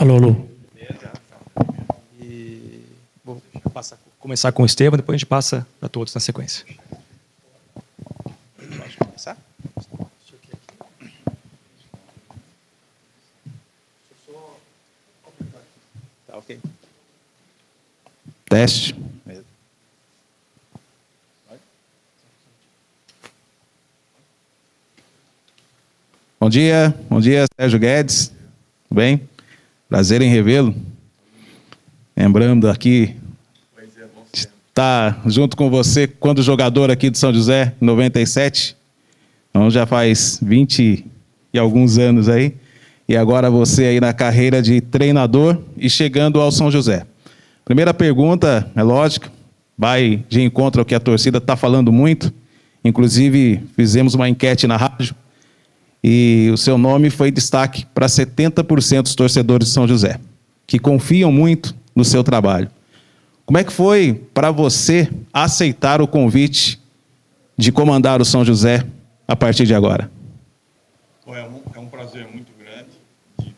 Alô, alô. E vou passar, começar com o Estevam, depois a gente passa para todos na sequência. Pode começar? Tá ok. Teste. Bom dia, bom dia, Sérgio Guedes. Tudo bem? Prazer em revê-lo. Lembrando aqui, estar junto com você quando jogador aqui de São José, em 97. Então já faz 20 e alguns anos aí. E agora você aí na carreira de treinador e chegando ao São José. Primeira pergunta, é lógico, vai de encontro ao que a torcida está falando muito. Inclusive, fizemos uma enquete na rádio e o seu nome foi destaque para 70% dos torcedores de São José, que confiam muito no seu trabalho. Como é que foi para você aceitar o convite de comandar o São José a partir de agora? É um, é um prazer muito grande. De...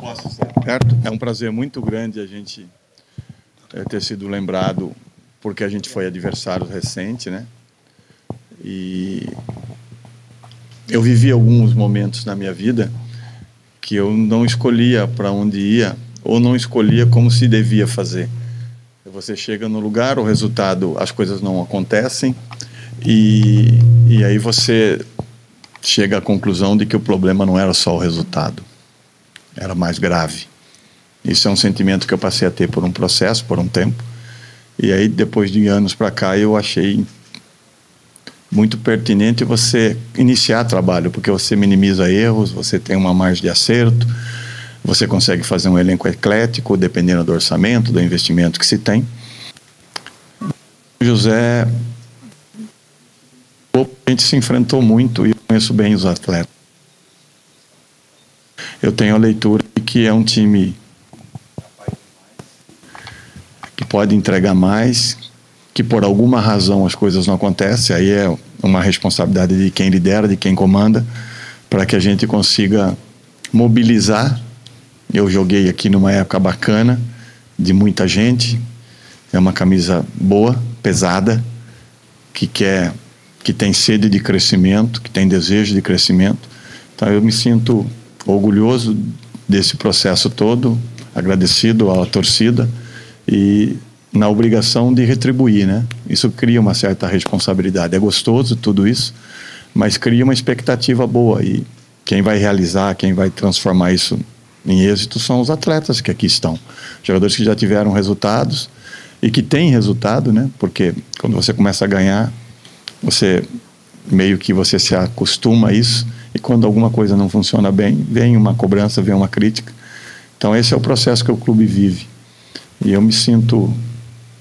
Posso estar perto? É um prazer muito grande a gente é, ter sido lembrado porque a gente foi adversário recente, né? E eu vivi alguns momentos na minha vida que eu não escolhia para onde ia ou não escolhia como se devia fazer. Você chega no lugar, o resultado, as coisas não acontecem e, e aí você chega à conclusão de que o problema não era só o resultado, era mais grave. Isso é um sentimento que eu passei a ter por um processo, por um tempo. E aí, depois de anos para cá, eu achei muito pertinente você iniciar trabalho, porque você minimiza erros, você tem uma margem de acerto, você consegue fazer um elenco eclético, dependendo do orçamento, do investimento que se tem. José, a gente se enfrentou muito e eu conheço bem os atletas. Eu tenho a leitura de que é um time que pode entregar mais, que por alguma razão as coisas não acontecem, aí é uma responsabilidade de quem lidera, de quem comanda, para que a gente consiga mobilizar. Eu joguei aqui numa época bacana, de muita gente, é uma camisa boa, pesada, que quer, que tem sede de crescimento, que tem desejo de crescimento. Então eu me sinto orgulhoso desse processo todo, agradecido à torcida e na obrigação de retribuir, né? Isso cria uma certa responsabilidade. É gostoso tudo isso, mas cria uma expectativa boa e quem vai realizar, quem vai transformar isso em êxito são os atletas que aqui estão, jogadores que já tiveram resultados e que têm resultado, né? Porque quando você começa a ganhar, você meio que você se acostuma a isso e quando alguma coisa não funciona bem, vem uma cobrança, vem uma crítica. Então esse é o processo que o clube vive. E eu me sinto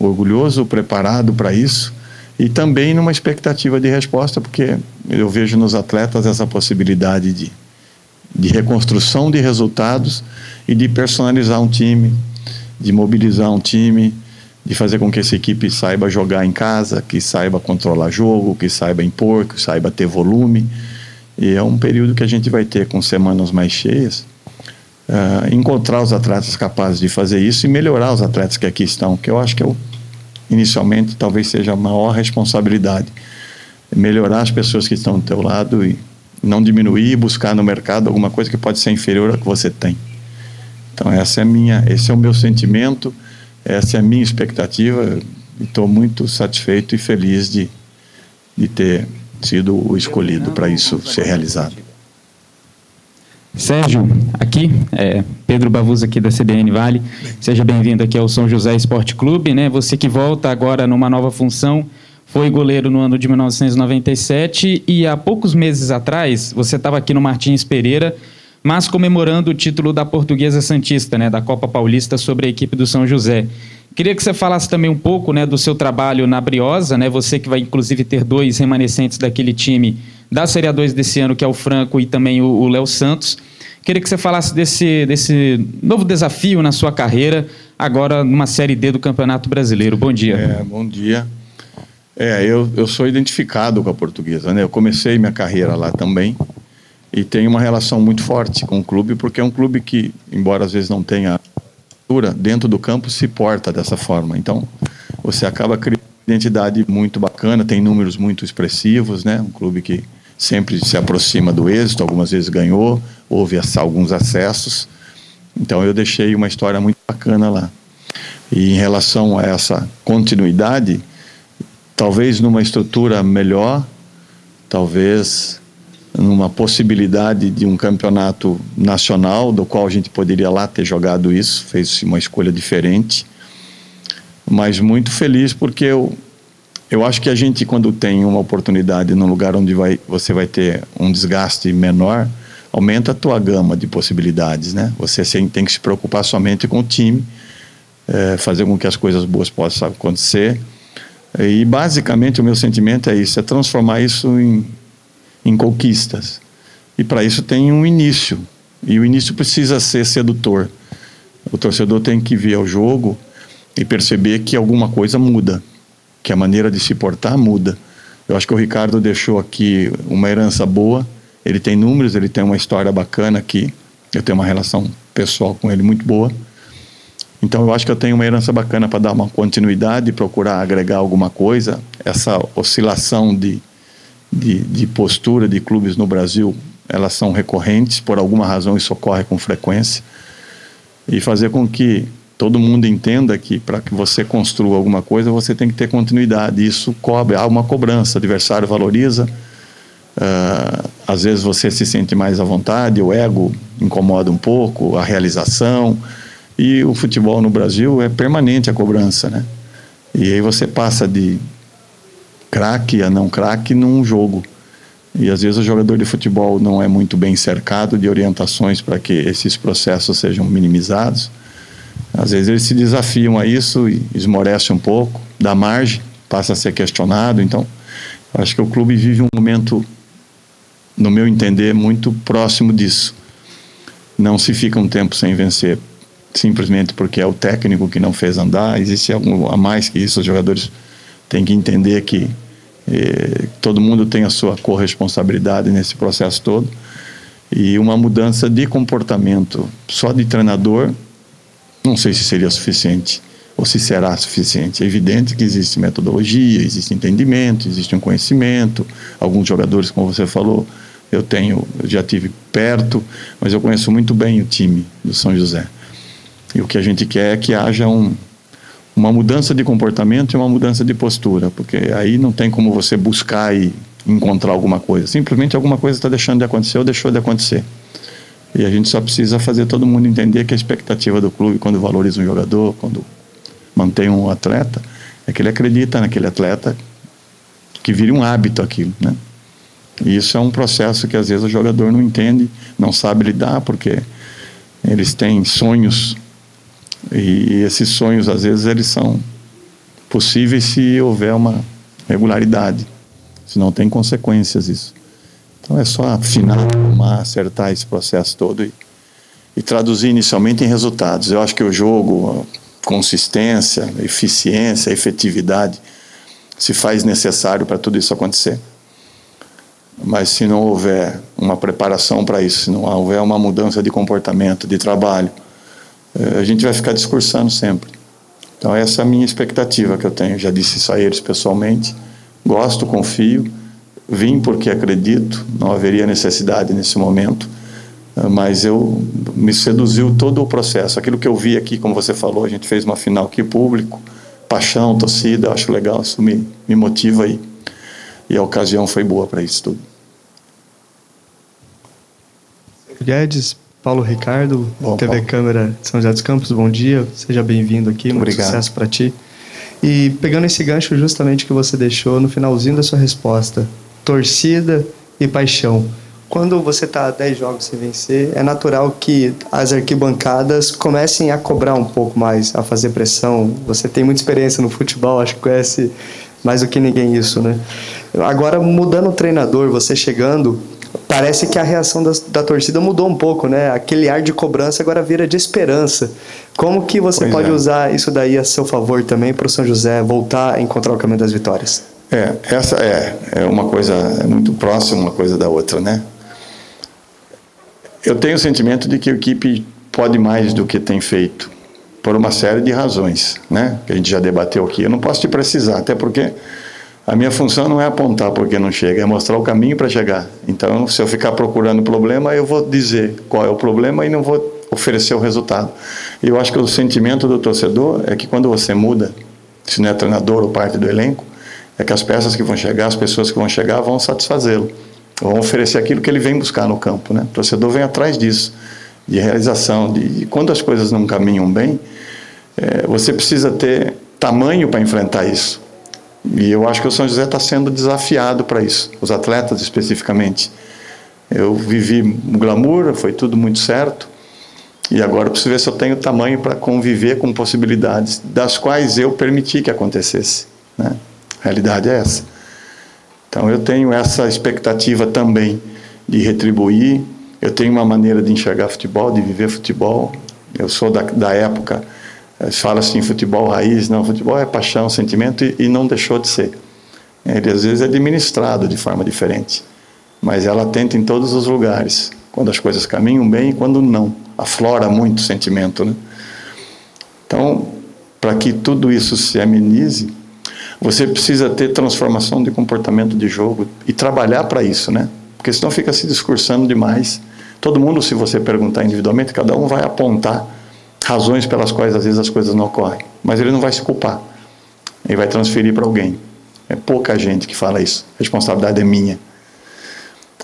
orgulhoso, preparado para isso e também numa expectativa de resposta, porque eu vejo nos atletas essa possibilidade de, de reconstrução de resultados e de personalizar um time, de mobilizar um time, de fazer com que essa equipe saiba jogar em casa, que saiba controlar jogo, que saiba impor, que saiba ter volume. E é um período que a gente vai ter com semanas mais cheias, uh, encontrar os atletas capazes de fazer isso e melhorar os atletas que aqui estão, que eu acho que é o inicialmente talvez seja a maior responsabilidade. Melhorar as pessoas que estão do teu lado e não diminuir e buscar no mercado alguma coisa que pode ser inferior ao que você tem. Então essa é minha, esse é o meu sentimento, essa é a minha expectativa e estou muito satisfeito e feliz de, de ter sido o escolhido para isso ser realizado. Sérgio, aqui, é, Pedro Bavuz aqui da CBN Vale, seja bem-vindo aqui ao São José Esporte Clube, né? Você que volta agora numa nova função, foi goleiro no ano de 1997 e há poucos meses atrás você estava aqui no Martins Pereira, mas comemorando o título da Portuguesa Santista, né, da Copa Paulista sobre a equipe do São José. Queria que você falasse também um pouco, né, do seu trabalho na Briosa, né? Você que vai inclusive ter dois remanescentes daquele time da Série A2 desse ano, que é o Franco e também o Léo Santos. Queria que você falasse desse, desse novo desafio na sua carreira, agora numa Série D do Campeonato Brasileiro. Bom dia. É, bom dia. É, eu, eu sou identificado com a portuguesa, né? Eu comecei minha carreira lá também e tem uma relação muito forte com o clube, porque é um clube que, embora às vezes não tenha dentro do campo, se porta dessa forma. Então, você acaba criando identidade muito bacana, tem números muito expressivos, né? Um clube que sempre se aproxima do êxito, algumas vezes ganhou, houve alguns acessos. Então, eu deixei uma história muito bacana lá. E em relação a essa continuidade, talvez numa estrutura melhor, talvez numa possibilidade de um campeonato nacional, do qual a gente poderia lá ter jogado isso, fez uma escolha diferente. Mas muito feliz porque eu, eu acho que a gente, quando tem uma oportunidade num lugar onde vai, você vai ter um desgaste menor, aumenta a tua gama de possibilidades, né? Você tem que se preocupar somente com o time, é, fazer com que as coisas boas possam acontecer. E basicamente o meu sentimento é isso, é transformar isso em em conquistas. E para isso tem um início. E o início precisa ser sedutor. O torcedor tem que ver o jogo e perceber que alguma coisa muda, que a maneira de se portar muda. Eu acho que o Ricardo deixou aqui uma herança boa. Ele tem números, ele tem uma história bacana aqui. Eu tenho uma relação pessoal com ele muito boa. Então eu acho que eu tenho uma herança bacana para dar uma continuidade, procurar agregar alguma coisa. Essa oscilação de de, de postura de clubes no Brasil, elas são recorrentes, por alguma razão isso ocorre com frequência, e fazer com que todo mundo entenda que para que você construa alguma coisa, você tem que ter continuidade. Isso cobre, há uma cobrança, o adversário valoriza, uh, às vezes você se sente mais à vontade, o ego incomoda um pouco, a realização, e o futebol no Brasil é permanente a cobrança, né? E aí você passa de craque a não craque num jogo. E às vezes o jogador de futebol não é muito bem cercado de orientações para que esses processos sejam minimizados. Às vezes eles se desafiam a isso e esmorece um pouco, dá margem, passa a ser questionado. Então, acho que o clube vive um momento, no meu entender, muito próximo disso. Não se fica um tempo sem vencer, simplesmente porque é o técnico que não fez andar. Existe algo a mais que isso. Os jogadores têm que entender que e todo mundo tem a sua corresponsabilidade nesse processo todo. E uma mudança de comportamento só de treinador, não sei se seria suficiente ou se será suficiente. É evidente que existe metodologia, existe entendimento, existe um conhecimento. Alguns jogadores, como você falou, eu tenho, eu já tive perto, mas eu conheço muito bem o time do São José. E o que a gente quer é que haja um, uma mudança de comportamento e uma mudança de postura, porque aí não tem como você buscar e encontrar alguma coisa. Simplesmente alguma coisa está deixando de acontecer ou deixou de acontecer. E a gente só precisa fazer todo mundo entender que a expectativa do clube, quando valoriza um jogador, quando mantém um atleta, é que ele acredita naquele atleta, que vire um hábito aquilo, né? E isso é um processo que às vezes o jogador não entende, não sabe lidar, porque eles têm sonhos e esses sonhos, às vezes, eles são possíveis se houver uma regularidade. Senão tem consequências isso. Então é só afinar, arrumar, acertar esse processo todo e, e traduzir inicialmente em resultados. Eu acho que o jogo, consistência, eficiência, efetividade, se faz necessário para tudo isso acontecer. Mas se não houver uma preparação para isso, se não houver uma mudança de comportamento, de trabalho, eh, a gente vai ficar discursando sempre. Então, essa é a minha expectativa que eu tenho. Já disse isso a eles pessoalmente. Gosto, confio. Vim porque acredito, não haveria necessidade nesse momento, eh, mas eu me seduziu todo o processo. Aquilo que eu vi aqui, como você falou, a gente fez uma final aqui público, paixão, torcida, acho legal, isso me, me motiva aí. E a ocasião foi boa para isso tudo. Guedes, Paulo Ricardo, Bom, TV Paulo. Câmara de São José dos Campos, bom dia, seja bem-vindo aqui, muito Obrigado. sucesso para ti. E pegando esse gancho justamente que você deixou no finalzinho da sua resposta, torcida e paixão. Quando você está a 10 jogos sem vencer, é natural que as arquibancadas comecem a cobrar um pouco mais, a fazer pressão. Você tem muita experiência no futebol, acho que conhece mais do que ninguém isso, né? Agora, mudando o treinador, você chegando, parece que a reação da, da, torcida mudou um pouco, né? Aquele ar de cobrança agora vira de esperança. Como que você pois pode é. usar isso daí a seu favor também para o São José voltar a encontrar o caminho das vitórias? É, essa é, é uma coisa muito próxima uma coisa da outra, né? eu tenho o sentimento de que a equipe pode mais do que tem feito, por uma série de razões, né? Que a gente já debateu aqui. Eu não posso te precisar, até porque a minha função não é apontar porque não chega, é mostrar o caminho para chegar. Então, se eu ficar procurando problema, eu vou dizer qual é o problema e não vou oferecer o resultado. Eu acho que o sentimento do torcedor é que quando você muda, se não é treinador ou parte do elenco, é que as peças que vão chegar, as pessoas que vão chegar vão satisfazê-lo, vão oferecer aquilo que ele vem buscar no campo. Né? O torcedor vem atrás disso, de realização. De, de quando as coisas não caminham bem, é, você precisa ter tamanho para enfrentar isso. E eu acho que o São José está sendo desafiado para isso, os atletas especificamente. Eu vivi glamour, foi tudo muito certo, e agora eu preciso ver se eu tenho tamanho para conviver com possibilidades das quais eu permiti que acontecesse. Né? A realidade é essa. Então eu tenho essa expectativa também de retribuir. Eu tenho uma maneira de enxergar futebol, de viver futebol. Eu sou da, da época, eh, fala assim, futebol raiz. Não, futebol é paixão, sentimento e, e não deixou de ser. Ele às vezes é administrado de forma diferente, mas ela tenta em todos os lugares, quando as coisas caminham bem e quando não aflora muito o sentimento. Né? Então, para que tudo isso se amenize, você precisa ter transformação de comportamento de jogo e trabalhar para isso, né? Porque senão fica se discursando demais. Todo mundo, se você perguntar individualmente, cada um vai apontar razões pelas quais às vezes as coisas não ocorrem, mas ele não vai se culpar. Ele vai transferir para alguém. É pouca gente que fala isso. A responsabilidade é minha.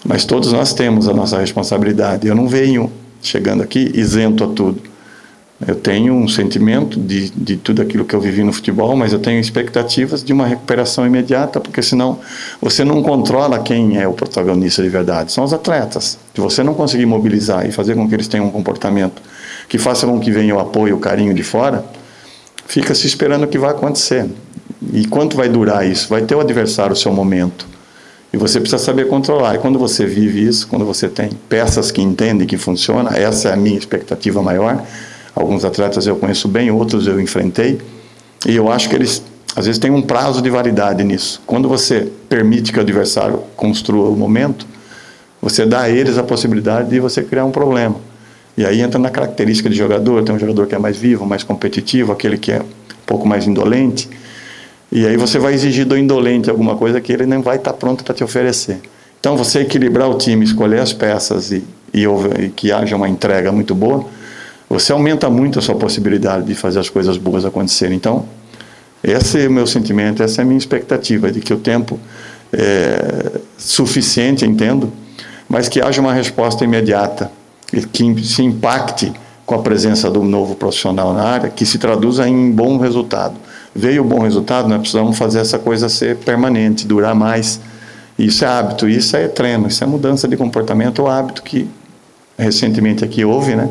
Mas todos nós temos a nossa responsabilidade. Eu não venho chegando aqui isento a tudo. Eu tenho um sentimento de, de tudo aquilo que eu vivi no futebol, mas eu tenho expectativas de uma recuperação imediata, porque senão você não controla quem é o protagonista de verdade. São os atletas. Se você não conseguir mobilizar e fazer com que eles tenham um comportamento que faça com que venha o apoio, o carinho de fora, fica se esperando o que vai acontecer. E quanto vai durar isso? Vai ter o adversário o seu momento. E você precisa saber controlar. E quando você vive isso, quando você tem peças que entendem que funciona, essa é a minha expectativa maior. Alguns atletas eu conheço bem, outros eu enfrentei. E eu acho que eles, às vezes, têm um prazo de validade nisso. Quando você permite que o adversário construa o momento, você dá a eles a possibilidade de você criar um problema. E aí entra na característica de jogador: tem um jogador que é mais vivo, mais competitivo, aquele que é um pouco mais indolente. E aí você vai exigir do indolente alguma coisa que ele não vai estar pronto para te oferecer. Então você equilibrar o time, escolher as peças e, e, e, que haja uma entrega muito boa, você aumenta muito a sua possibilidade de fazer as coisas boas acontecerem. Então, esse é o meu sentimento, essa é a minha expectativa, de que o tempo é suficiente, entendo, mas que haja uma resposta imediata, que se impacte com a presença do novo profissional na área, que se traduza em bom resultado veio o bom resultado, nós precisamos fazer essa coisa ser permanente, durar mais. Isso é hábito, isso é treino, isso é mudança de comportamento ou hábito que recentemente aqui houve, né?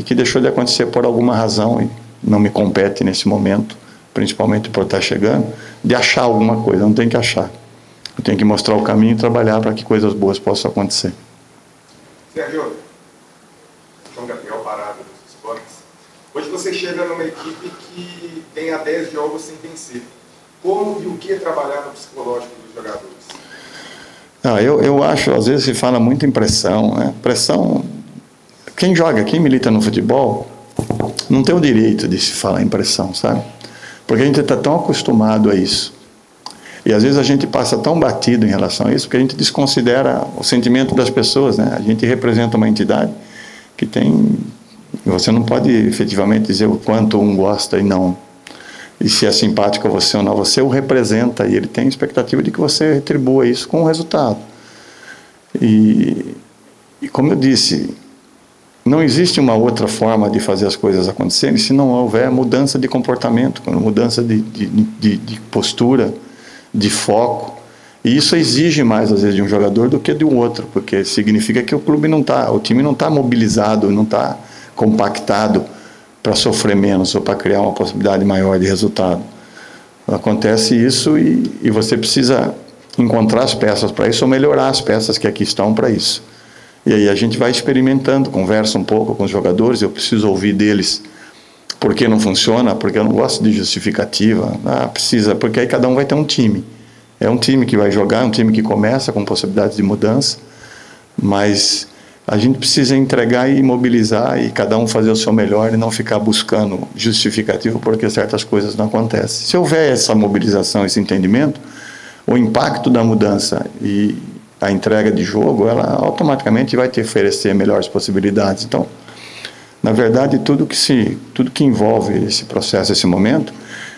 E que deixou de acontecer por alguma razão e não me compete nesse momento, principalmente por estar chegando, de achar alguma coisa, não tem que achar. Eu tenho que mostrar o caminho e trabalhar para que coisas boas possam acontecer. Sérgio, João Gabriel Parado dos Esportes. Hoje você chega numa equipe que tem há 10 jogos sem vencer. Como e o que trabalhar no psicológico dos jogadores? Ah, eu, eu acho, às vezes se fala muito em pressão. Né? Pressão. Quem joga, quem milita no futebol, não tem o direito de se falar em pressão, sabe? Porque a gente está tão acostumado a isso. E às vezes a gente passa tão batido em relação a isso que a gente desconsidera o sentimento das pessoas, né? A gente representa uma entidade que tem você não pode efetivamente dizer o quanto um gosta e não. E se é simpático a você ou não, você o representa e ele tem expectativa de que você retribua isso com o resultado. E, e como eu disse, não existe uma outra forma de fazer as coisas acontecerem se não houver mudança de comportamento, mudança de, de, de, de postura, de foco. E isso exige mais, às vezes, de um jogador do que de um outro, porque significa que o clube não está, o time não está mobilizado, não está compactado para sofrer menos ou para criar uma possibilidade maior de resultado. Acontece isso e, e você precisa encontrar as peças para isso ou melhorar as peças que aqui estão para isso. E aí a gente vai experimentando, conversa um pouco com os jogadores, eu preciso ouvir deles por que não funciona, porque eu não gosto de justificativa. Ah, precisa, porque aí cada um vai ter um time. É um time que vai jogar, é um time que começa com possibilidades de mudança, mas a gente precisa entregar e mobilizar e cada um fazer o seu melhor e não ficar buscando justificativo porque certas coisas não acontecem. Se houver essa mobilização, esse entendimento, o impacto da mudança e a entrega de jogo, ela automaticamente vai te oferecer melhores possibilidades. Então, na verdade, tudo que se, tudo que envolve esse processo, esse momento,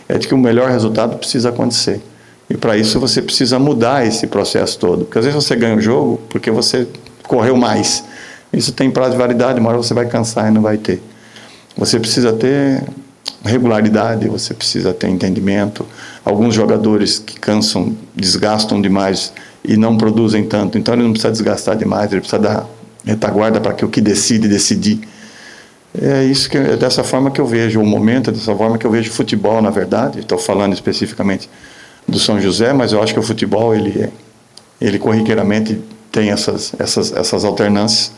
é de que o melhor resultado precisa acontecer. E para isso você precisa mudar esse processo todo. Porque às vezes você ganha o jogo porque você correu mais. Isso tem prazo de validade, uma hora você vai cansar e não vai ter. Você precisa ter regularidade, você precisa ter entendimento. Alguns jogadores que cansam, desgastam demais e não produzem tanto, então ele não precisa desgastar demais, ele precisa dar retaguarda para que o que decide decidir. É isso que é dessa forma que eu vejo o momento, é dessa forma que eu vejo o futebol, na verdade. Estou falando especificamente do São José, mas eu acho que o futebol ele ele corriqueiramente tem essas essas essas alternâncias.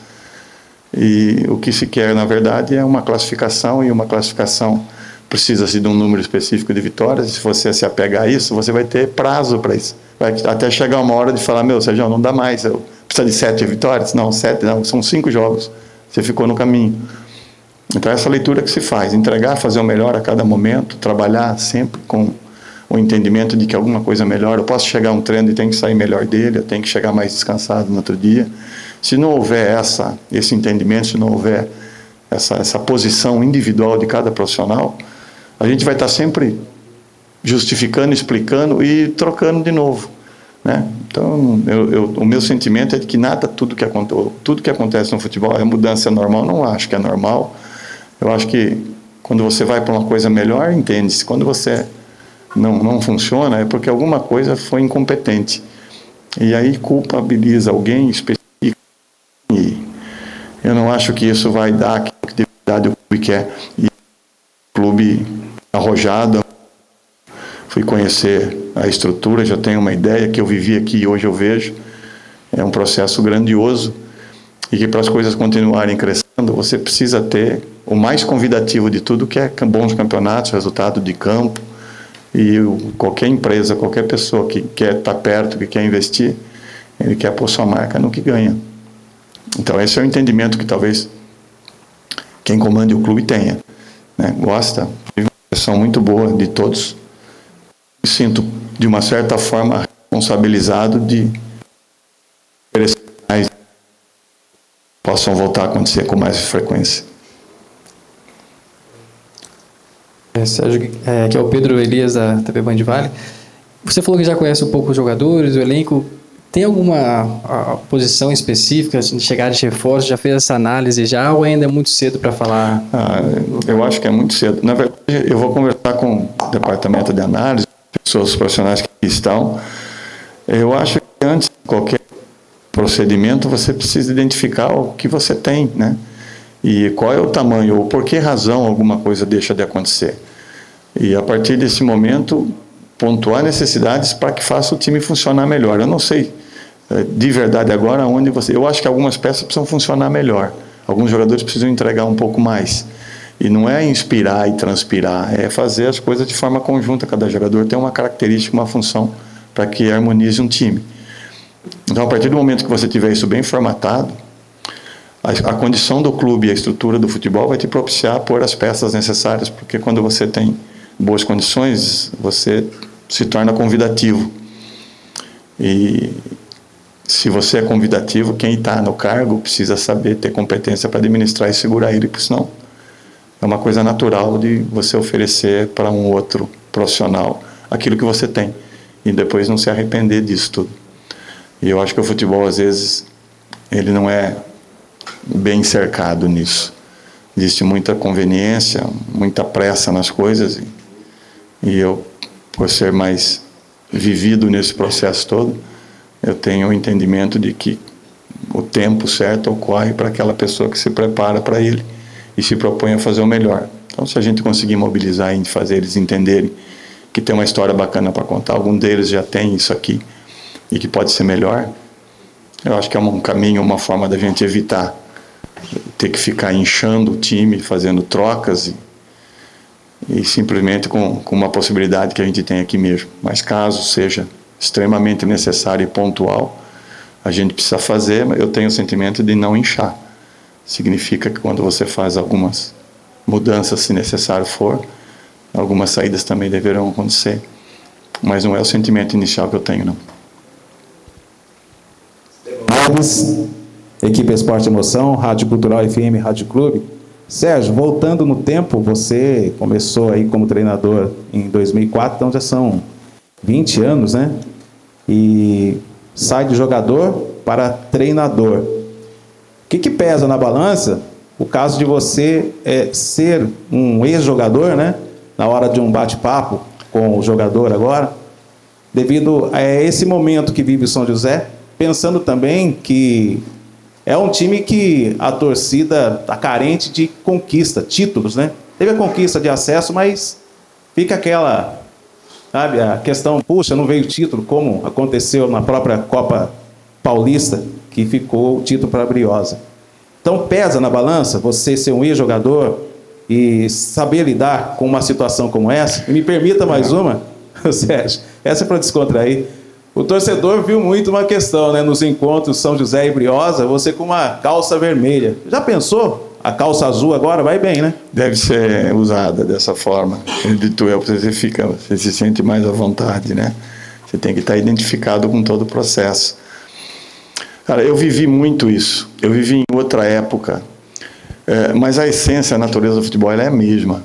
E o que se quer, na verdade, é uma classificação e uma classificação precisa-se de um número específico de vitórias. Se você se apegar a isso, você vai ter prazo para isso. Vai até chegar uma hora de falar, meu, Sérgio, não dá mais. Precisa de sete vitórias? Não, sete não, são cinco jogos. Você ficou no caminho. Então, essa leitura que se faz, entregar, fazer o melhor a cada momento, trabalhar sempre com o entendimento de que alguma coisa melhor. Eu posso chegar a um treino e tenho que sair melhor dele, eu tenho que chegar mais descansado no outro dia. Se não houver essa, esse entendimento, se não houver essa, essa posição individual de cada profissional, a gente vai estar sempre justificando, explicando e trocando de novo. Né? Então, eu, eu, o meu sentimento é que nada, tudo que, tudo que acontece no futebol é mudança normal. Não acho que é normal. Eu acho que quando você vai para uma coisa melhor, entende-se. Quando você não, não funciona, é porque alguma coisa foi incompetente. E aí culpabiliza alguém específico eu não acho que isso vai dar aquilo que de verdade o clube quer. E o clube arrojado, fui conhecer a estrutura, já tenho uma ideia que eu vivi aqui e hoje eu vejo. É um processo grandioso e que para as coisas continuarem crescendo, você precisa ter o mais convidativo de tudo, que é bons campeonatos, resultado de campo. E qualquer empresa, qualquer pessoa que quer estar perto, que quer investir, ele quer pôr sua marca no que ganha. Então, esse é o entendimento que talvez quem comande o clube tenha. Né? Gosta, uma impressão muito boa de todos. Me sinto, de uma certa forma, responsabilizado de mais possam voltar a acontecer com mais frequência. É, Sérgio, é, que é o Pedro Elias da TV Band Vale. Você falou que já conhece um pouco os jogadores, o elenco. Tem alguma a, posição específica de chegada de reforço? Já fez essa análise já ou ainda é muito cedo para falar? Ah, eu acho que é muito cedo. Na verdade, eu vou conversar com o departamento de análise, pessoas profissionais que estão. Eu acho que antes de qualquer procedimento, você precisa identificar o que você tem, né? E qual é o tamanho ou por que razão alguma coisa deixa de acontecer. E a partir desse momento, pontuar necessidades para que faça o time funcionar melhor. Eu não sei é, de verdade agora onde você. Eu acho que algumas peças precisam funcionar melhor. Alguns jogadores precisam entregar um pouco mais. E não é inspirar e transpirar, é fazer as coisas de forma conjunta. Cada jogador tem uma característica, uma função para que harmonize um time. Então, a partir do momento que você tiver isso bem formatado, a, a condição do clube e a estrutura do futebol vai te propiciar pôr as peças necessárias, porque quando você tem boas condições, você se torna convidativo. E se você é convidativo, quem está no cargo precisa saber ter competência para administrar e segurar ele, porque senão é uma coisa natural de você oferecer para um outro profissional aquilo que você tem e depois não se arrepender disso tudo. E eu acho que o futebol às vezes ele não é bem cercado nisso. Existe muita conveniência, muita pressa nas coisas e, e eu, por ser mais vivido nesse processo todo, eu tenho o entendimento de que o tempo certo ocorre para aquela pessoa que se prepara para ele e se propõe a fazer o melhor. Então, se a gente conseguir mobilizar e fazer eles entenderem que tem uma história bacana para contar, algum deles já tem isso aqui e que pode ser melhor, eu acho que é um caminho, uma forma da gente evitar ter que ficar inchando o time, fazendo trocas e, e simplesmente com, com uma possibilidade que a gente tem aqui mesmo. Mas caso seja extremamente necessário e pontual, a gente precisa fazer, eu tenho o sentimento de não inchar. Significa que quando você faz algumas mudanças, se necessário for, algumas saídas também deverão acontecer. Mas não é o sentimento inicial que eu tenho, não. Alves, equipe Esporte Emoção, Rádio Cultural FM, Rádio Clube. Sérgio, voltando no tempo, você começou aí como treinador em 2004, então já são 20 anos, né? E sai de jogador para treinador. Que, que pesa na balança? O caso de você é, ser um ex-jogador, né? Na hora de um bate-papo com o jogador agora, devido a esse momento que vive o São José, pensando também que é um time que a torcida está carente de conquista, títulos, né? Teve a conquista de acesso, mas fica aquela, sabe, a questão, puxa, não veio título, como aconteceu na própria Copa Paulista, que ficou o título para a Briosa. Então pesa na balança você ser um ex-jogador e saber lidar com uma situação como essa. E me permita mais uma, Sérgio, essa é para descontrair. O torcedor viu muito uma questão, né? Nos encontros São José e Briosa, você com uma calça vermelha. Já pensou? A calça azul agora vai bem, né? Deve ser usada dessa forma. Dito eu, você fica, você se sente mais à vontade, né? Você tem que estar identificado com todo o processo. Cara, eu vivi muito isso. Eu vivi em outra época. É, mas a essência, a natureza do futebol é a mesma.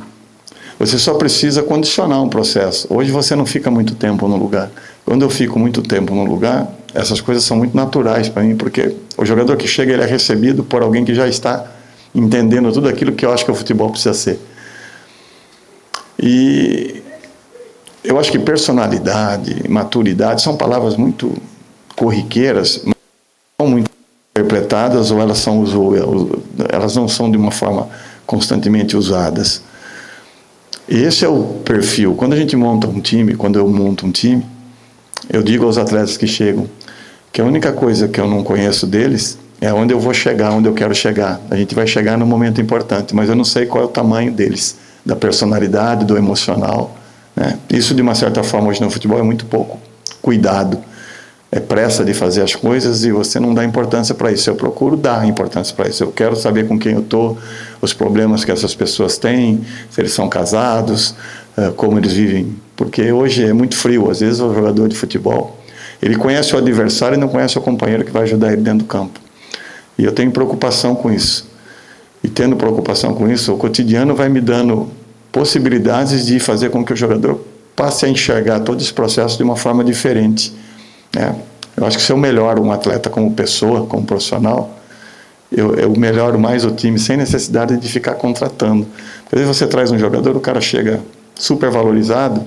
Você só precisa condicionar um processo. Hoje você não fica muito tempo no lugar. Quando eu fico muito tempo no lugar, essas coisas são muito naturais para mim, porque o jogador que chega ele é recebido por alguém que já está entendendo tudo aquilo que eu acho que o futebol precisa ser. E eu acho que personalidade, maturidade são palavras muito corriqueiras, mas não muito interpretadas ou elas são elas não são de uma forma constantemente usadas. Esse é o perfil. Quando a gente monta um time, quando eu monto um time, eu digo aos atletas que chegam que a única coisa que eu não conheço deles é onde eu vou chegar, onde eu quero chegar. A gente vai chegar num momento importante, mas eu não sei qual é o tamanho deles, da personalidade, do emocional. Né? Isso, de uma certa forma, hoje no futebol é muito pouco cuidado. É pressa de fazer as coisas e você não dá importância para isso. Eu procuro dar importância para isso. Eu quero saber com quem eu estou, os problemas que essas pessoas têm, se eles são casados, eh, como eles vivem. Porque hoje é muito frio. Às vezes o jogador de futebol ele conhece o adversário e não conhece o companheiro que vai ajudar ele dentro do campo. E eu tenho preocupação com isso. E tendo preocupação com isso, o cotidiano vai me dando possibilidades de fazer com que o jogador passe a enxergar todo esse processo de uma forma diferente. Né? Eu acho que se eu melhoro um atleta como pessoa, como profissional, eu, eu melhoro mais o time sem necessidade de ficar contratando. Às vezes você traz um jogador, o cara chega super valorizado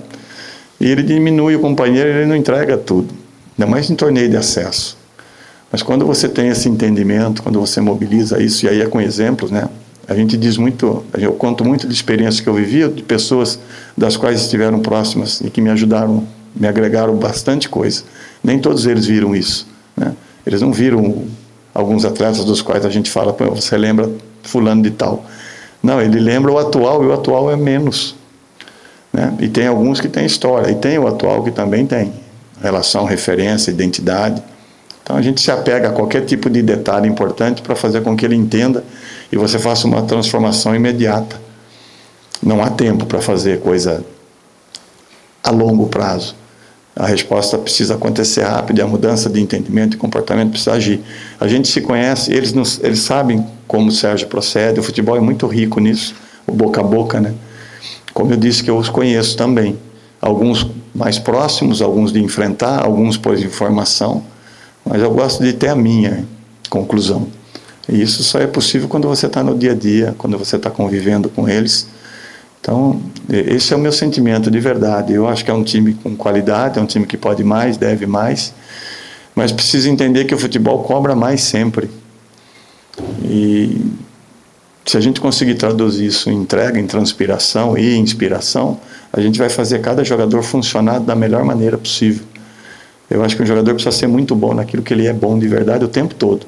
e ele diminui o companheiro, ele não entrega tudo, ainda mais em torneio de acesso. Mas quando você tem esse entendimento, quando você mobiliza isso, e aí é com exemplos, né? A gente diz muito, eu conto muito de experiências que eu vivia, de pessoas das quais estiveram próximas e que me ajudaram, me agregaram bastante coisa. Nem todos eles viram isso, né? Eles não viram alguns atletas dos quais a gente fala, você lembra fulano de tal. Não, ele lembra o atual e o atual é menos. Né? E tem alguns que têm história, e tem o atual que também tem relação, referência, identidade. Então a gente se apega a qualquer tipo de detalhe importante para fazer com que ele entenda e você faça uma transformação imediata. Não há tempo para fazer coisa a longo prazo. A resposta precisa acontecer rápido, a mudança de entendimento e comportamento precisa agir. A gente se conhece, eles, nos, eles sabem como o Sérgio procede, o futebol é muito rico nisso, o boca a boca, né? Como eu disse que eu os conheço também. Alguns mais próximos, alguns de enfrentar, alguns por informação, mas eu gosto de ter a minha conclusão. E isso só é possível quando você está no dia a dia, quando você está convivendo com eles. Então, esse é o meu sentimento de verdade. Eu acho que é um time com qualidade, é um time que pode mais, deve mais, mas precisa entender que o futebol cobra mais sempre. E se a gente conseguir traduzir isso em entrega, em transpiração e inspiração, a gente vai fazer cada jogador funcionar da melhor maneira possível. Eu acho que um jogador precisa ser muito bom naquilo que ele é bom de verdade o tempo todo.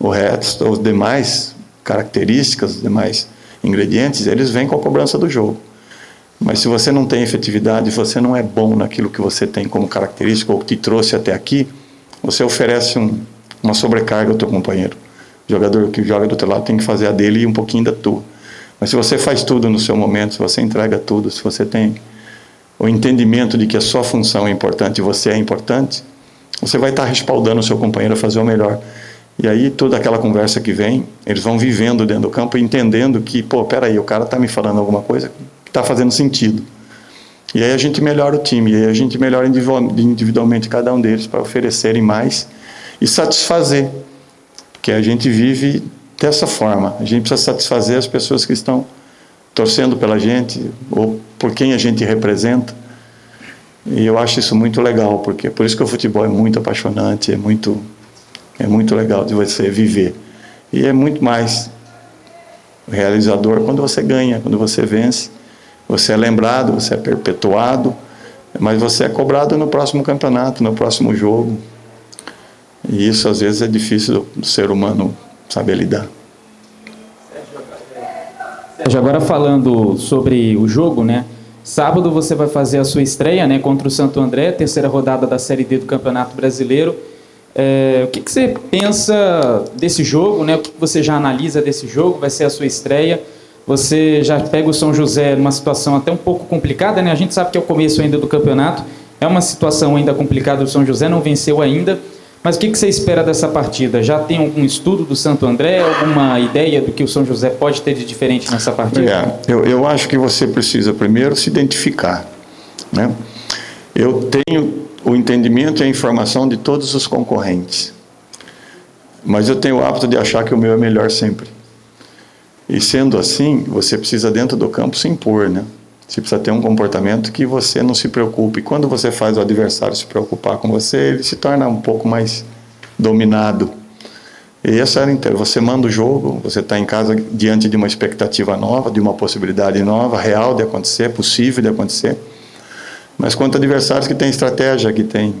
O resto, os demais características, os demais ingredientes, eles vêm com a cobrança do jogo. Mas se você não tem efetividade, você não é bom naquilo que você tem como característica ou que te trouxe até aqui, você oferece um, uma sobrecarga ao teu companheiro. O jogador que joga do outro lado tem que fazer a dele e um pouquinho da tua. Mas se você faz tudo no seu momento, se você entrega tudo, se você tem o entendimento de que a sua função é importante e você é importante, você vai estar respaldando o seu companheiro a fazer o melhor. E aí toda aquela conversa que vem, eles vão vivendo dentro do campo, entendendo que, pô, peraí, o cara está me falando alguma coisa que está fazendo sentido. E aí a gente melhora o time, e aí a gente melhora individualmente cada um deles para oferecerem mais e satisfazer, porque a gente vive dessa forma. A gente precisa satisfazer as pessoas que estão torcendo pela gente ou por quem a gente representa. E eu acho isso muito legal, porque por isso que o futebol é muito apaixonante, é muito é muito legal de você viver. E é muito mais realizador quando você ganha, quando você vence. Você é lembrado, você é perpetuado, mas você é cobrado no próximo campeonato, no próximo jogo. E isso às vezes é difícil do ser humano saber lidar. Sérgio, agora falando sobre o jogo, né? Sábado você vai fazer a sua estreia, né, contra o Santo André, terceira rodada da Série D do Campeonato Brasileiro. É, o que, que, você pensa desse jogo, né? O que, você já analisa desse jogo? Vai ser a sua estreia. Você já pega o São José numa situação até um pouco complicada, né? A gente sabe que é o começo ainda do campeonato. É uma situação ainda complicada. O São José não venceu ainda. Mas o que, que você espera dessa partida? Já tem algum estudo do Santo André? Alguma ideia do que o São José pode ter de diferente nessa partida? É, eu, eu acho que você precisa primeiro se identificar. Né? Eu tenho o entendimento e a informação de todos os concorrentes. Mas eu tenho o hábito de achar que o meu é melhor sempre. E sendo assim, você precisa dentro do campo se impor, né? Você precisa ter um comportamento que você não se preocupe. Quando você faz o adversário se preocupar com você, ele se torna um pouco mais dominado. E essa era inteira. Você manda o jogo, você está em casa diante de uma expectativa nova, de uma possibilidade nova, real de acontecer, possível de acontecer. Mas quanto adversários que têm estratégia, que têm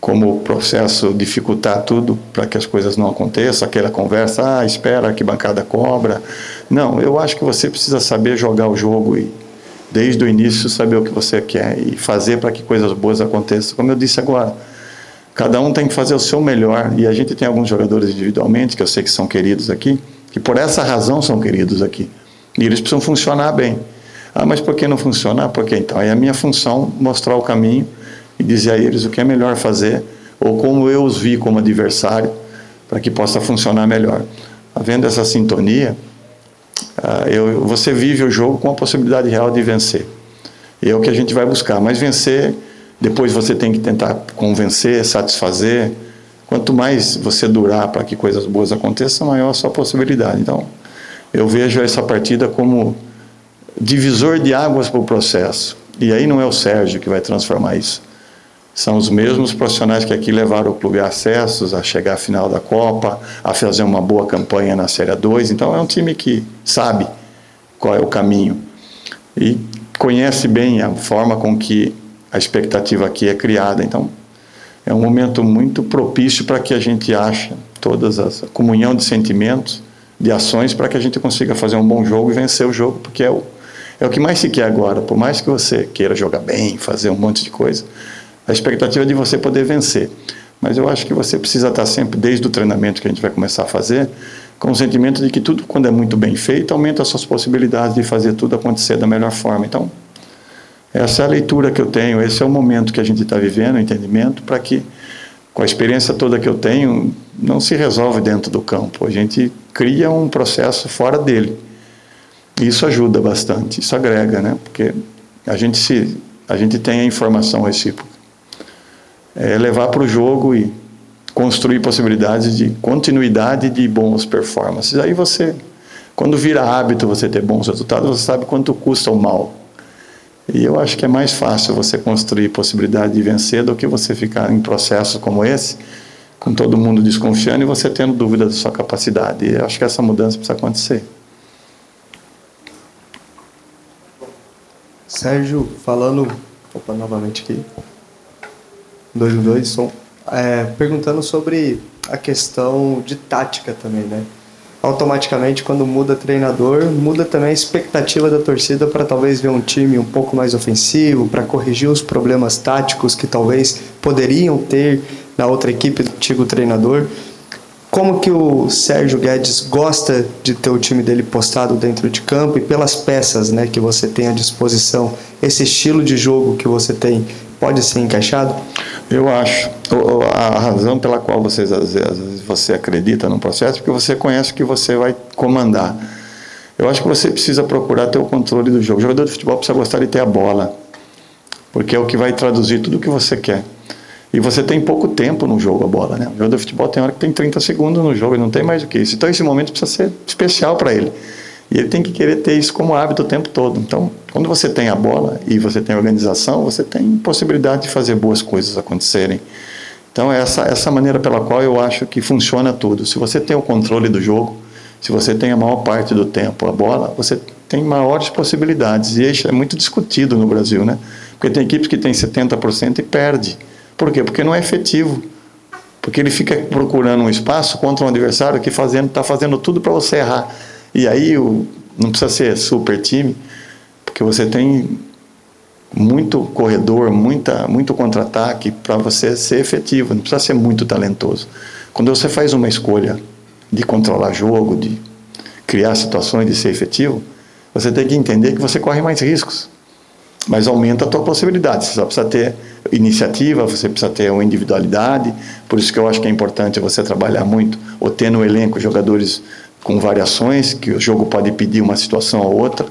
como processo dificultar tudo para que as coisas não aconteçam, aquela conversa, ah, espera que bancada cobra. Não, eu acho que você precisa saber jogar o jogo e desde o início saber o que você quer e fazer para que coisas boas aconteçam. Como eu disse agora, cada um tem que fazer o seu melhor e a gente tem alguns jogadores individualmente que eu sei que são queridos aqui, que por essa razão são queridos aqui. E eles precisam funcionar bem. Ah, mas por que não funcionar? Porque então é a minha função mostrar o caminho e dizer a eles o que é melhor fazer ou como eu os vi como adversário para que possa funcionar melhor. Havendo essa sintonia, uh, eu, você vive o jogo com a possibilidade real de vencer. E é o que a gente vai buscar. Mas vencer, depois você tem que tentar convencer, satisfazer. Quanto mais você durar para que coisas boas aconteçam, maior a sua possibilidade. Então, eu vejo essa partida como divisor de águas para o processo. E aí não é o Sérgio que vai transformar isso. São os mesmos profissionais que aqui levaram o clube a acessos, a chegar à final da Copa, a fazer uma boa campanha na Série 2. Então é um time que sabe qual é o caminho e conhece bem a forma com que a expectativa aqui é criada. Então é um momento muito propício para que a gente ache todas as comunhão de sentimentos, de ações para que a gente consiga fazer um bom jogo e vencer o jogo, porque é o, é o que mais se quer agora. Por mais que você queira jogar bem, fazer um monte de coisa, a expectativa é de você poder vencer. Mas eu acho que você precisa estar sempre, desde o treinamento que a gente vai começar a fazer, com o sentimento de que tudo, quando é muito bem feito, aumenta as suas possibilidades de fazer tudo acontecer da melhor forma. Então, essa é a leitura que eu tenho, esse é o momento que a gente está vivendo, o entendimento, para que, com a experiência toda que eu tenho, não se resolve dentro do campo. A gente cria um processo fora dele. Isso ajuda bastante, isso agrega, né? Porque a gente, se, a gente tem a informação recíproca é, levar para o jogo e construir possibilidades de continuidade de boas performances. Aí você, quando vira hábito você ter bons resultados, você sabe quanto custa o mal. E eu acho que é mais fácil você construir possibilidade de vencer do que você ficar em processos como esse, com todo mundo desconfiando e você tendo dúvida da sua capacidade. E eu acho que essa mudança precisa acontecer. Sérgio, falando opa, novamente aqui, dois em dois som, é, perguntando sobre a questão de tática também, né? Automaticamente, quando muda treinador, muda também a expectativa da torcida para talvez ver um time um pouco mais ofensivo, para corrigir os problemas táticos que talvez poderiam ter na outra equipe do antigo treinador. Como que o Sérgio Guedes gosta de ter o time dele postado dentro de campo e pelas peças né, que você tem à disposição, esse estilo de jogo que você tem pode ser encaixado? Eu acho. A razão pela qual vocês, às vezes, você acredita no processo é porque você conhece o que você vai comandar. Eu acho que você precisa procurar ter o controle do jogo. O jogador de futebol precisa gostar de ter a bola, porque é o que vai traduzir tudo o que você quer. E você tem pouco tempo no jogo a bola, né? O jogador de futebol tem hora que tem 30 segundos no jogo e não tem mais do que isso. Então esse momento precisa ser especial para ele. E ele tem que querer ter isso como hábito o tempo todo. Então, quando você tem a bola e você tem organização, você tem possibilidade de fazer boas coisas acontecerem. Então, é essa essa maneira pela qual eu acho que funciona tudo. Se você tem o controle do jogo, se você tem a maior parte do tempo a bola, você tem maiores possibilidades. E isso é muito discutido no Brasil, né? Porque tem equipes que têm 70% e perde. Por quê? Porque não é efetivo. Porque ele fica procurando um espaço contra um adversário que está fazendo, tá fazendo tudo para você errar. E aí o, não precisa ser super time, porque você tem muito corredor, muita, muito contra-ataque para você ser efetivo, não precisa ser muito talentoso. Quando você faz uma escolha de controlar jogo, de criar situações, de ser efetivo, você tem que entender que você corre mais riscos, mas aumenta a tua possibilidade. Você só precisa ter iniciativa, você precisa ter uma individualidade, por isso que eu acho que é importante você trabalhar muito, ou ter no elenco jogadores com variações, que o jogo pode pedir uma situação ou outra,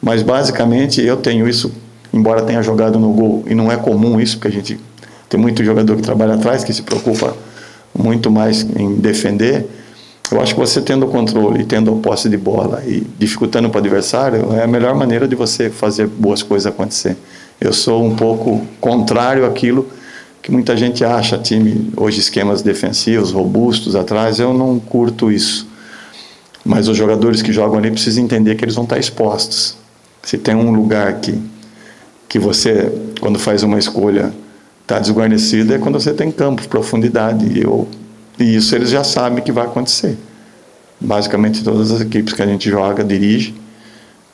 mas basicamente eu tenho isso, embora tenha jogado no gol, e não é comum isso, porque a gente tem muito jogador que trabalha atrás, que se preocupa muito mais em defender. Eu acho que você tendo o controle e tendo a posse de bola e dificultando para o adversário é a melhor maneira de você fazer boas coisas acontecer. Eu sou um pouco contrário àquilo que muita gente acha, time hoje esquemas defensivos robustos atrás, eu não curto isso. Mas os jogadores que jogam ali precisam entender que eles vão estar expostos. Se tem um lugar que, que você, quando faz uma escolha, está desguarnecido, é quando você tem campo, profundidade. E, eu, e isso eles já sabem que vai acontecer. Basicamente, todas as equipes que a gente joga, dirige,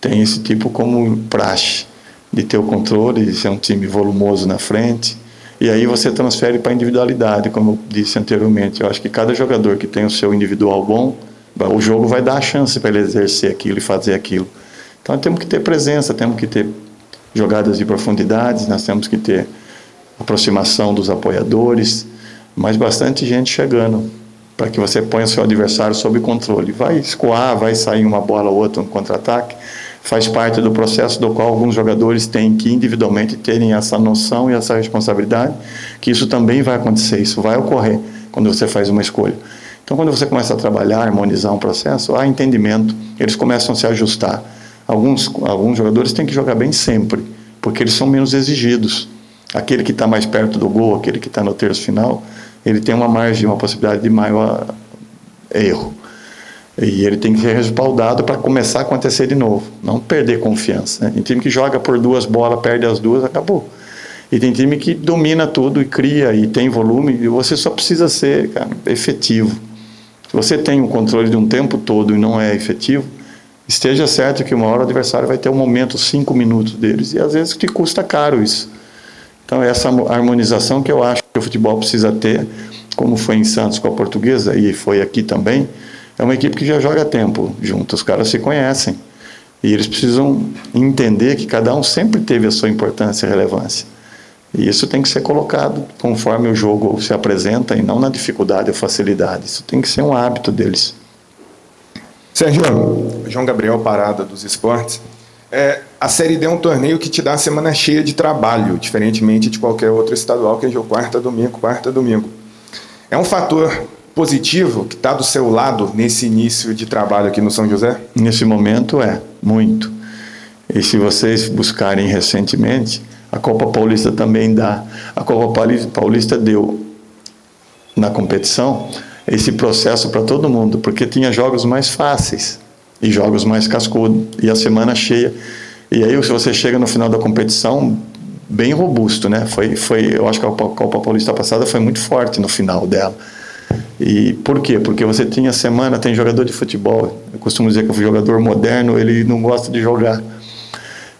tem esse tipo como praxe de ter o controle, de ser um time volumoso na frente. E aí você transfere para a individualidade, como eu disse anteriormente. Eu acho que cada jogador que tem o seu individual bom, o jogo vai dar a chance para ele exercer aquilo e fazer aquilo. Então temos que ter presença, temos que ter jogadas de profundidades, nós temos que ter aproximação dos apoiadores, mas bastante gente chegando para que você ponha o seu adversário sob controle. Vai escoar, vai sair uma bola ou outra, um contra-ataque, faz parte do processo do qual alguns jogadores têm que individualmente terem essa noção e essa responsabilidade, que isso também vai acontecer, isso vai ocorrer quando você faz uma escolha. Então, quando você começa a trabalhar, harmonizar um processo, há entendimento, eles começam a se ajustar. Alguns, alguns jogadores têm que jogar bem sempre, porque eles são menos exigidos. Aquele que está mais perto do gol, aquele que está no terço final, ele tem uma margem, uma possibilidade de maior erro. E ele tem que ser respaldado para começar a acontecer de novo, não perder confiança. Né? Tem time que joga por duas bolas, perde as duas, acabou. E tem time que domina tudo e cria e tem volume, e você só precisa ser cara, efetivo. Se você tem o controle de um tempo todo e não é efetivo, esteja certo que uma hora o adversário vai ter um momento, cinco minutos deles, e às vezes te custa caro isso. Então, essa harmonização que eu acho que o futebol precisa ter, como foi em Santos com a portuguesa e foi aqui também, é uma equipe que já joga tempo junto, os caras se conhecem. E eles precisam entender que cada um sempre teve a sua importância e relevância. E isso tem que ser colocado conforme o jogo se apresenta e não na dificuldade ou facilidade. Isso tem que ser um hábito deles. Sérgio, João Gabriel Parada dos Esportes. É, a Série D é um torneio que te dá a semana cheia de trabalho, diferentemente de qualquer outro estadual que é quarta, domingo, quarta, domingo. É um fator positivo que está do seu lado nesse início de trabalho aqui no São José? Nesse momento é, muito. E se vocês buscarem recentemente, a Copa Paulista também dá. A Copa Paulista deu na competição esse processo para todo mundo, porque tinha jogos mais fáceis e jogos mais cascudos e a semana cheia. E aí você chega no final da competição bem robusto, né? Foi foi, eu acho que a Copa Paulista passada foi muito forte no final dela. E por quê? Porque você tinha semana, tem jogador de futebol. Eu costumo dizer que o jogador moderno, ele não gosta de jogar.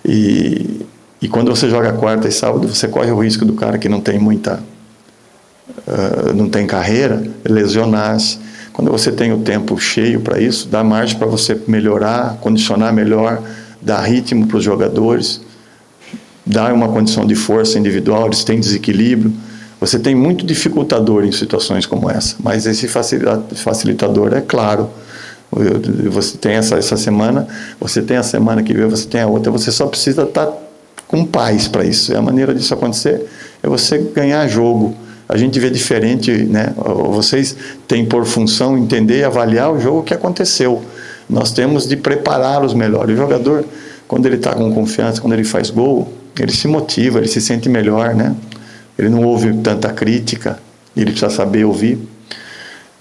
E e quando você joga quarta e sábado, você corre o risco do cara que não tem muita. Uh, não tem carreira, lesionar-se. Quando você tem o tempo cheio para isso, dá margem para você melhorar, condicionar melhor, dar ritmo para os jogadores, dar uma condição de força individual, eles têm desequilíbrio. Você tem muito dificultador em situações como essa, mas esse facilitador é claro. Você tem essa, essa semana, você tem a semana que vem, você tem a outra, você só precisa estar tá com paz para isso. E a maneira disso acontecer é você ganhar jogo. A gente vê diferente, né? Vocês têm por função entender e avaliar o jogo que aconteceu. Nós temos de prepará-los melhor. O jogador, quando ele está com confiança, quando ele faz gol, ele se motiva, ele se sente melhor, né? Ele não ouve tanta crítica, ele precisa saber ouvir.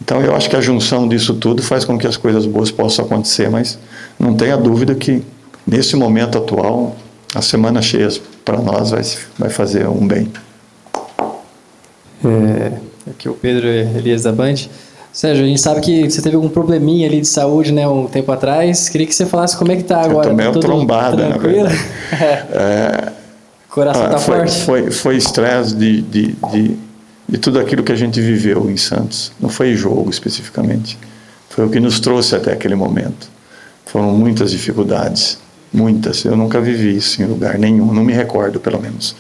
Então eu acho que a junção disso tudo faz com que as coisas boas possam acontecer, mas não tenha dúvida que nesse momento atual a semana cheia para nós vai, vai fazer um bem. É, aqui é o Pedro Elias da Band. Sérgio, a gente sabe que você teve algum probleminha ali de saúde, né, um tempo atrás. Queria que você falasse como é que tá agora. Eu tomei tá uma trombada, tranquilo? na verdade. é, Coração ah, tá foi, forte. Foi, foi estresse de, de, de, de tudo aquilo que a gente viveu em Santos. Não foi jogo especificamente. Foi o que nos trouxe até aquele momento. Foram muitas dificuldades, muitas. Eu nunca vivi isso em lugar nenhum, não me recordo pelo menos.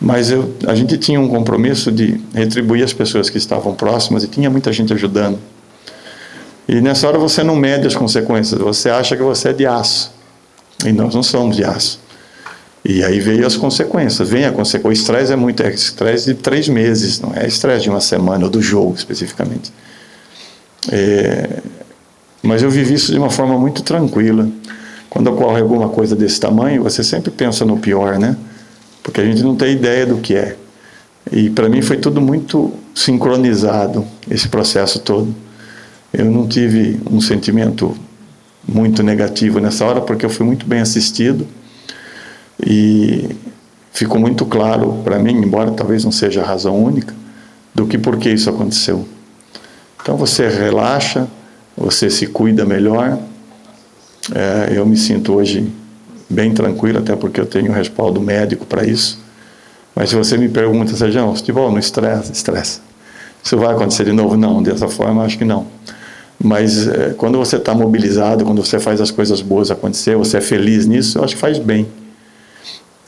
Mas eu, a gente tinha um compromisso de retribuir as pessoas que estavam próximas e tinha muita gente ajudando. E nessa hora você não mede as consequências, você acha que você é de aço. E nós não somos de aço. E aí veio as consequências. Vem a consequência. O estresse é muito, é estresse de três meses, não é estresse de uma semana ou do jogo especificamente. É, mas eu vivi isso de uma forma muito tranquila. Quando ocorre alguma coisa desse tamanho, você sempre pensa no pior, né? Porque a gente não tem ideia do que é. E para mim foi tudo muito sincronizado, esse processo todo. Eu não tive um sentimento muito negativo nessa hora, porque eu fui muito bem assistido e ficou muito claro para mim, embora talvez não seja a razão única, do que por que isso aconteceu. Então você relaxa, você se cuida melhor. É, eu me sinto hoje bem tranquilo, até porque eu tenho respaldo médico para isso. Mas se você me pergunta, Sérgio, futebol não estressa? Estressa. Isso vai acontecer de novo? Não, dessa forma acho que não. Mas é, quando você está mobilizado, quando você faz as coisas boas acontecer, você é feliz nisso, eu acho que faz bem.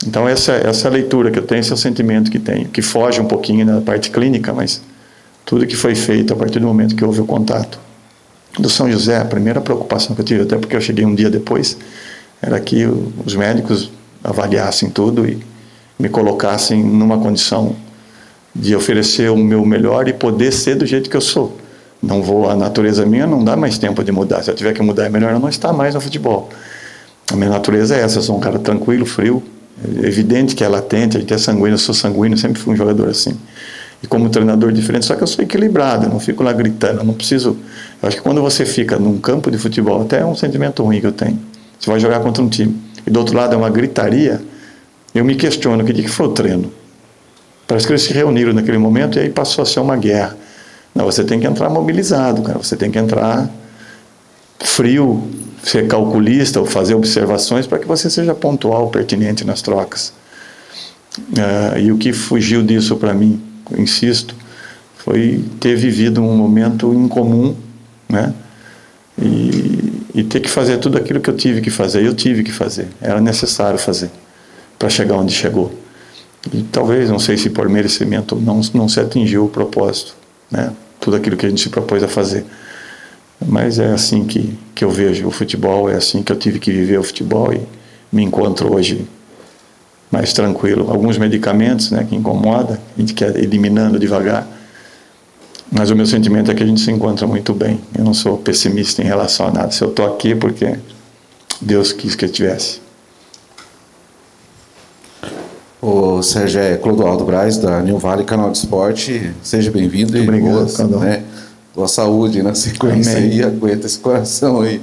Então essa, essa é leitura que eu tenho, esse é o sentimento que tenho, que foge um pouquinho da parte clínica, mas tudo que foi feito a partir do momento que houve o contato. Do São José, a primeira preocupação que eu tive, até porque eu cheguei um dia depois, era que os médicos avaliassem tudo e me colocassem numa condição de oferecer o meu melhor e poder ser do jeito que eu sou. Não vou, a natureza minha não dá mais tempo de mudar. Se eu tiver que mudar, é melhor eu não estar mais no futebol. A minha natureza é essa, eu sou um cara tranquilo, frio, é evidente que é latente, a gente é sanguíneo, eu sou sanguíneo, sempre fui um jogador assim. E como treinador diferente, só que eu sou equilibrado, eu não fico lá gritando, eu não preciso. Eu acho que quando você fica num campo de futebol, até é um sentimento ruim que eu tenho. Você vai jogar contra um time e do outro lado é uma gritaria, eu me questiono: que que foi o treino? Parece que eles se reuniram naquele momento e aí passou a ser uma guerra. Não, você tem que entrar mobilizado, cara. Você tem que entrar frio, ser calculista ou fazer observações para que você seja pontual, pertinente nas trocas. Uh, e o que fugiu disso para mim, insisto, foi ter vivido um momento incomum, né? E, e ter que fazer tudo aquilo que eu tive que fazer. Eu tive que fazer, era necessário fazer para chegar onde chegou. E talvez, não sei se por merecimento, não, não se atingiu o propósito, né? Tudo aquilo que a gente se propôs a fazer. Mas é assim que, que eu vejo o futebol, é assim que eu tive que viver o futebol e me encontro hoje mais tranquilo. Alguns medicamentos né, que incomodam, a gente quer eliminando devagar, mas o meu sentimento é que a gente se encontra muito bem. Eu não sou pessimista em relação a nada. Se eu estou aqui é porque Deus quis que eu estivesse. O Sérgio é Clodoaldo Braz, da New Vale Canal de Esporte. Seja bem-vindo. Obrigado, boa, né? boa saúde na sequência Amém. aí, aguenta esse coração aí.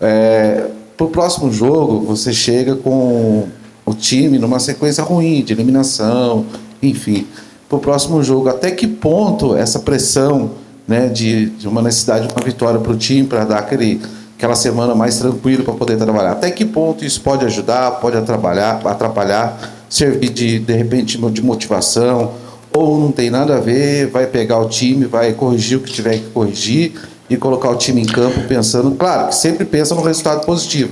É, Para o próximo jogo, você chega com o time numa sequência ruim de eliminação, enfim. Para o próximo jogo, até que ponto essa pressão né, de, de uma necessidade de uma vitória para o time, para dar aquele, aquela semana mais tranquila para poder trabalhar? Até que ponto isso pode ajudar, pode atrapalhar, atrapalhar servir de, de repente, de motivação? ou não tem nada a ver, vai pegar o time, vai corrigir o que tiver que corrigir e colocar o time em campo pensando, claro, que sempre pensa no resultado positivo,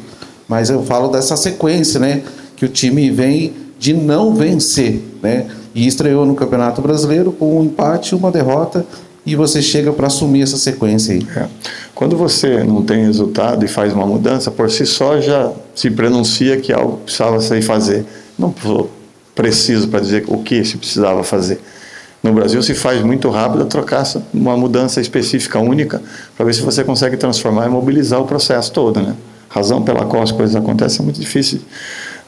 mas eu falo dessa sequência, né, que o time vem de não vencer, né? E estreou no Campeonato Brasileiro com um empate, uma derrota e você chega para assumir essa sequência aí. É. Quando você não tem resultado e faz uma mudança, por si só já se pronuncia que algo precisava ser fazer. Não preciso para dizer o que se precisava fazer. No Brasil se faz muito rápido trocar uma mudança específica única para ver se você consegue transformar e mobilizar o processo todo, né? Razão pela qual as coisas acontecem é muito difícil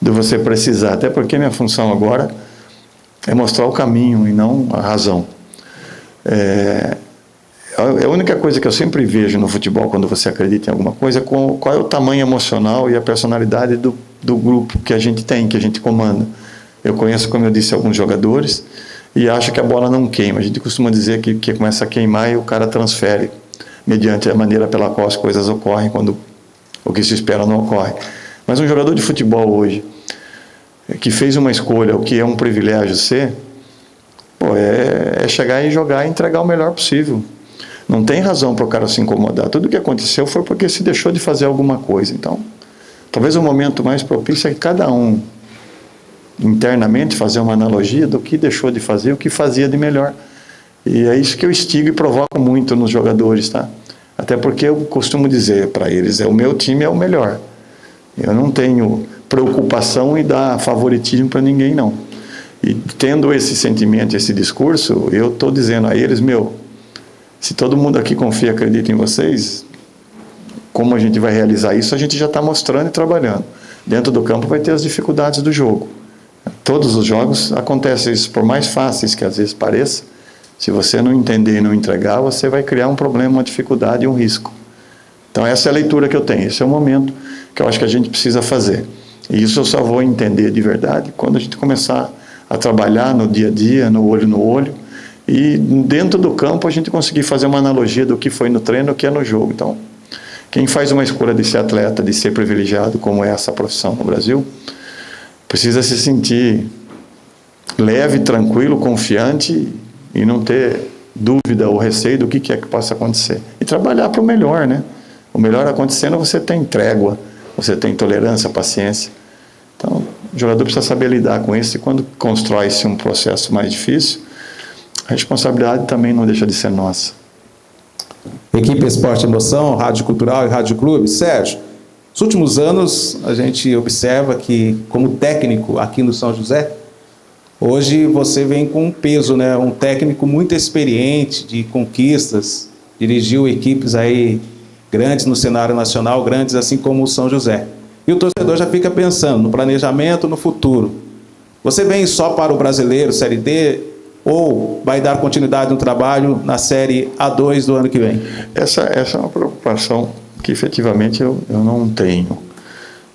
de você precisar, até porque minha função agora é mostrar o caminho e não a razão. É, a única coisa que eu sempre vejo no futebol, quando você acredita em alguma coisa, é qual é o tamanho emocional e a personalidade do, do grupo que a gente tem, que a gente comanda. Eu conheço, como eu disse, alguns jogadores e acho que a bola não queima. A gente costuma dizer que, que começa a queimar e o cara transfere, mediante a maneira pela qual as coisas ocorrem, quando o que se espera não ocorre. Mas um jogador de futebol hoje, que fez uma escolha, o que é um privilégio ser, pô, é, é chegar e jogar e entregar o melhor possível. Não tem razão para o cara se incomodar. Tudo o que aconteceu foi porque se deixou de fazer alguma coisa. Então, talvez o momento mais propício é que cada um internamente fazer uma analogia do que deixou de fazer, o que fazia de melhor. E é isso que eu instigo e provoco muito nos jogadores, tá? Até porque eu costumo dizer para eles, é o meu time é o melhor. Eu não tenho preocupação em dar favoritismo para ninguém não. E tendo esse sentimento, esse discurso, eu estou dizendo a eles, meu, se todo mundo aqui confia, acredita em vocês, como a gente vai realizar isso, a gente já está mostrando e trabalhando. Dentro do campo vai ter as dificuldades do jogo. Todos os jogos acontece isso, por mais fáceis que às vezes pareça, se você não entender e não entregar, você vai criar um problema, uma dificuldade e um risco. Então essa é a leitura que eu tenho, esse é o momento que eu acho que a gente precisa fazer. E isso eu só vou entender de verdade quando a gente começar a trabalhar no dia a dia, no olho no olho, e dentro do campo a gente conseguir fazer uma analogia do que foi no treino, o que é no jogo. Então, quem faz uma escolha de ser atleta, de ser privilegiado, como é essa profissão no Brasil, precisa se sentir leve, tranquilo, confiante e não ter dúvida ou receio do que, é que possa acontecer. E trabalhar para o melhor, né? O melhor acontecendo, você tem trégua, você tem tolerância, paciência. Então, o jogador precisa saber lidar com isso e quando constrói-se um processo mais difícil, a responsabilidade também não deixa de ser nossa. Equipe Esporte Emoção, Rádio Cultural e Rádio Clube. Sérgio, nos últimos anos, a gente observa que, como técnico aqui no São José, hoje você vem com um peso, né? um técnico muito experiente de conquistas, dirigiu equipes aí grandes no cenário nacional, grandes assim como o São José. E o torcedor já fica pensando no planejamento, no futuro. Você vem só para o brasileiro, Série D, ou vai dar continuidade no trabalho na Série A2 do ano que vem? Essa, essa é uma preocupação que efetivamente eu, eu não tenho.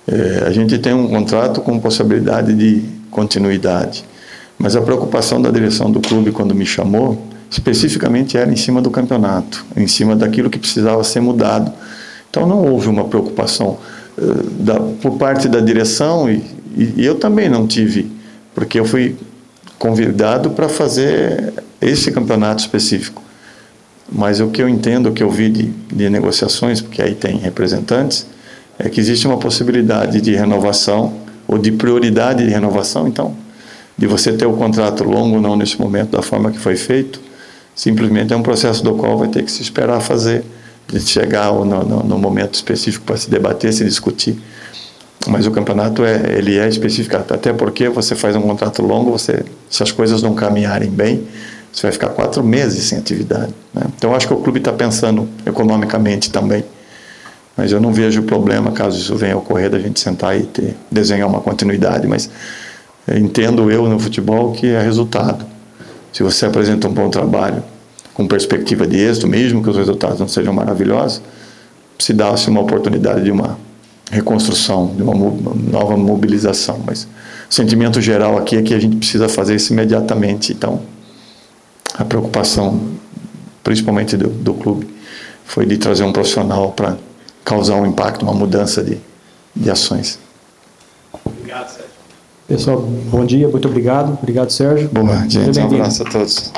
É, a gente tem um contrato com possibilidade de continuidade, mas a preocupação da direção do clube quando me chamou, especificamente era em cima do campeonato, em cima daquilo que precisava ser mudado. Então não houve uma preocupação uh, da, por parte da direção e, e, eu também não tive, porque eu fui convidado para fazer esse campeonato específico. Mas o que eu entendo, o que eu vi de, de negociações, porque aí tem representantes, é que existe uma possibilidade de renovação ou de prioridade de renovação. Então, de você ter o contrato longo ou não nesse momento da forma que foi feito, simplesmente é um processo do qual vai ter que se esperar fazer, de chegar no, no, no momento específico para se debater, se discutir. Mas o campeonato é, ele é especificado, até porque você faz um contrato longo, você, se as coisas não caminharem bem, você vai ficar quatro meses sem atividade. Né? Então, acho que o clube está pensando economicamente também. Mas eu não vejo problema, caso isso venha a ocorrer, da gente sentar e ter, desenhar uma continuidade. Mas entendo eu no futebol que é resultado. Se você apresenta um bom trabalho, com perspectiva de êxito, mesmo que os resultados não sejam maravilhosos, se dá-se uma oportunidade de uma reconstrução, de uma nova mobilização. Mas o sentimento geral aqui é que a gente precisa fazer isso imediatamente. Então, a preocupação, principalmente do, do clube, foi de trazer um profissional para causar um impacto, uma mudança de, de ações. Pessoal, bom dia, muito obrigado. Obrigado, Sérgio. Boa, gente. Um abraço a todos.